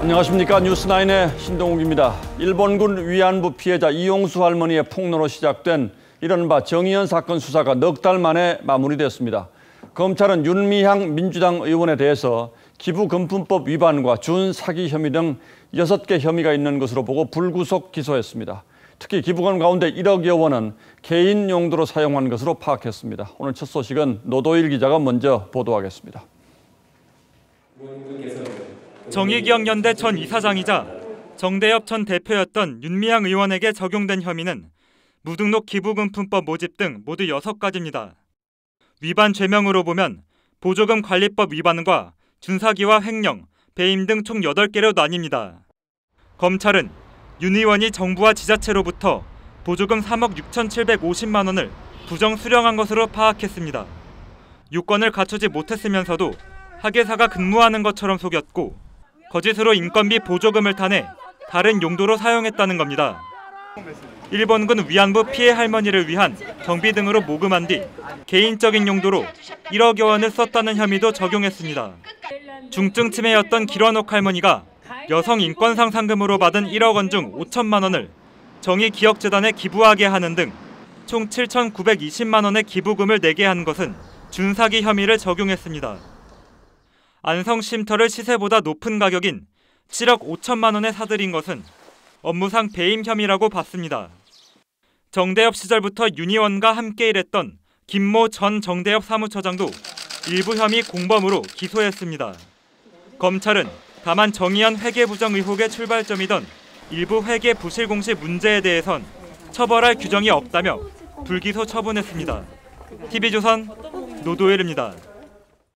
안녕하십니까 뉴스나인의 신동욱입니다. 일본군 위안부 피해자 이용수 할머니의 폭로로 시작된 이른바 정의연 사건 수사가 넉 달 만에 마무리됐습니다. 검찰은 윤미향 민주당 의원에 대해서 기부금품법 위반과 준사기 혐의 등 6개 혐의가 있는 것으로 보고 불구속 기소했습니다. 특히 기부금 가운데 1억여 원은 개인 용도로 사용한 것으로 파악했습니다. 오늘 첫 소식은 노도일 기자가 먼저 보도하겠습니다. 정의기억연대 전 이사장이자 정대엽 전 대표였던 윤미향 의원에게 적용된 혐의는 무등록 기부금품법 모집 등 모두 6가지입니다. 위반 죄명으로 보면 보조금 관리법 위반과 준사기와 횡령, 배임 등 총 8개로 나뉩니다. 검찰은 윤 의원이 정부와 지자체로부터 보조금 3억 6,750만 원을 부정 수령한 것으로 파악했습니다. 유권을 갖추지 못했으면서도 학예사가 근무하는 것처럼 속였고 거짓으로 인건비 보조금을 타내 다른 용도로 사용했다는 겁니다. 일본군 위안부 피해 할머니를 위한 경비 등으로 모금한 뒤 개인적인 용도로 1억여 원을 썼다는 혐의도 적용했습니다. 중증 치매였던 길원옥 할머니가 여성 인권상 상금으로 받은 1억 원 중 5천만 원을 정의기억재단에 기부하게 하는 등 총 7,920만 원의 기부금을 내게 한 것은 준사기 혐의를 적용했습니다. 안성 쉼터를 시세보다 높은 가격인 7억 5천만 원에 사들인 것은 업무상 배임 혐의라고 봤습니다. 정대협 시절부터 윤 의원과 함께 일했던 김모 전 정대협 사무처장도 일부 혐의 공범으로 기소했습니다. 검찰은 다만 정의연 회계부정 의혹의 출발점이던 일부 회계 부실 공시 문제에 대해선 처벌할 규정이 없다며 불기소 처분했습니다. TV조선 노도일입니다.